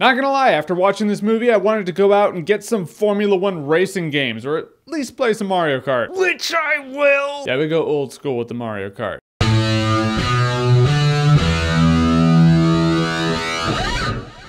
Not gonna lie, after watching this movie, I wanted to go out and get some Formula One racing games, or at least play some Mario Kart. Which I will! Yeah, we go old school with the Mario Kart.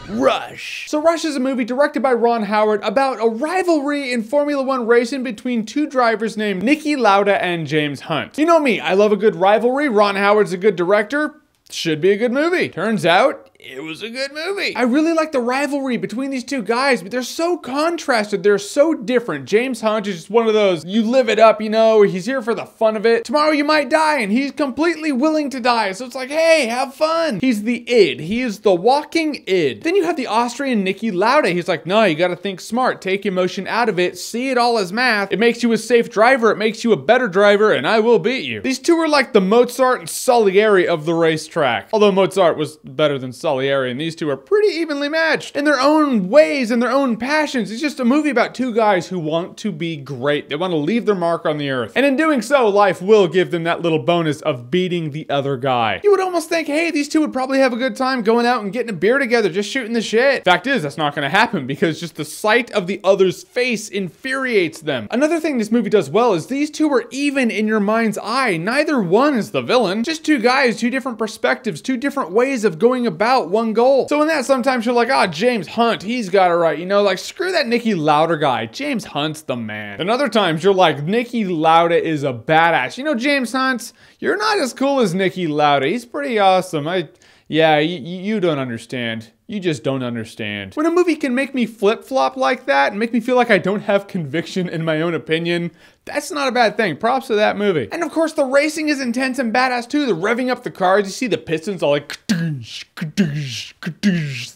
Rush. So Rush is a movie directed by Ron Howard about a rivalry in Formula One racing between two drivers named Niki Lauda and James Hunt. You know me, I love a good rivalry. Ron Howard's a good director. Should be a good movie. Turns out, It was a good movie. I really like the rivalry between these two guys, but they're so contrasted. They're so different. James Hunt is just one of those, you live it up, you know, he's here for the fun of it. Tomorrow you might die, and he's completely willing to die. So it's like, hey, have fun. He's the id. He is the walking id. Then you have the Austrian Niki Lauda. He's like, no, you gotta think smart, take emotion out of it, see it all as math. It makes you a safe driver, it makes you a better driver, and I will beat you. These two are like the Mozart and Salieri of the racetrack. Although Mozart was better than Salieri, and these two are pretty evenly matched in their own ways and their own passions. It's just a movie about two guys who want to be great. They want to leave their mark on the earth. And in doing so, life will give them that little bonus of beating the other guy. You would almost think, hey, these two would probably have a good time going out and getting a beer together, just shooting the shit. Fact is, that's not going to happen because just the sight of the other's face infuriates them. Another thing this movie does well is these two are even in your mind's eye. Neither one is the villain. Just two guys, two different perspectives, two different ways of going about one goal. So in that, sometimes you're like, ah, James Hunt, he's got it right. You know, like screw that Niki Lauda guy. James Hunt's the man. And other times you're like, Niki Lauda is a badass. You know, James Hunt, you're not as cool as Niki Lauda. He's pretty awesome. I, yeah, you don't understand. You just don't understand. When a movie can make me flip flop like that and make me feel like I don't have conviction in my own opinion, that's not a bad thing. Props to that movie. And of course, the racing is intense and badass too. The revving up the cars, you see the pistons all like, it's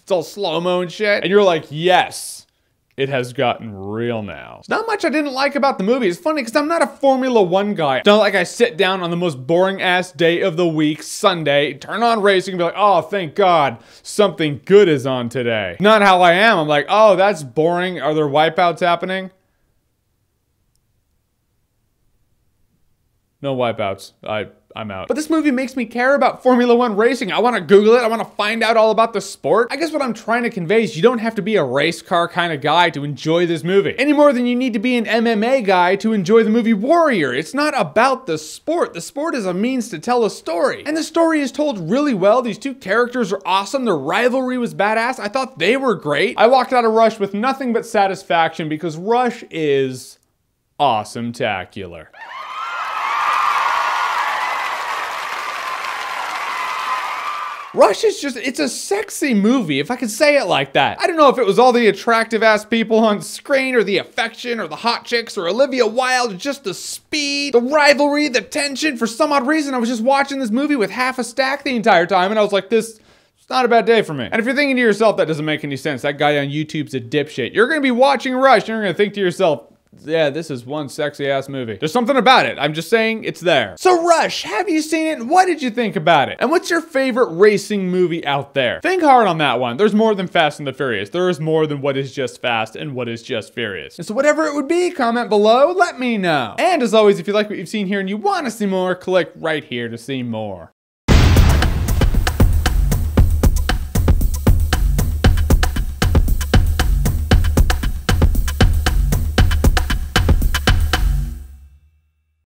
all slow mo and shit. And you're like, yes. It has gotten real now. Not much I didn't like about the movie. It's funny because I'm not a Formula One guy. It's not like I sit down on the most boring ass day of the week, Sunday, turn on racing and be like, oh, thank God, something good is on today. Not how I am. I'm like, oh, that's boring. Are there wipeouts happening? No wipeouts. I I'm out. But this movie makes me care about Formula One racing. I want to Google it. I want to find out all about the sport. I guess what I'm trying to convey is you don't have to be a race car kind of guy to enjoy this movie. Any more than you need to be an MMA guy to enjoy the movie Warrior. It's not about the sport. The sport is a means to tell a story. And the story is told really well. These two characters are awesome. Their rivalry was badass. I thought they were great. I walked out of Rush with nothing but satisfaction because Rush is awesome-tacular. Rush is just, it's a sexy movie, if I could say it like that. I don't know if it was all the attractive ass people on screen, or the affection, or the hot chicks, or Olivia Wilde, just the speed, the rivalry, the tension. For some odd reason, I was just watching this movie with half a stack the entire time, and I was like, this. It's not a bad day for me. And if you're thinking to yourself, that doesn't make any sense, that guy on YouTube's a dipshit, you're gonna be watching Rush, and you're gonna think to yourself, yeah, this is one sexy ass movie. There's something about it. I'm just saying it's there. So Rush, have you seen it? What did you think about it? And what's your favorite racing movie out there? Think hard on that one. There's more than Fast and the Furious. There is more than what is just fast and what is just furious. And so whatever it would be, comment below, let me know. And as always, if you like what you've seen here and you want to see more, click right here to see more.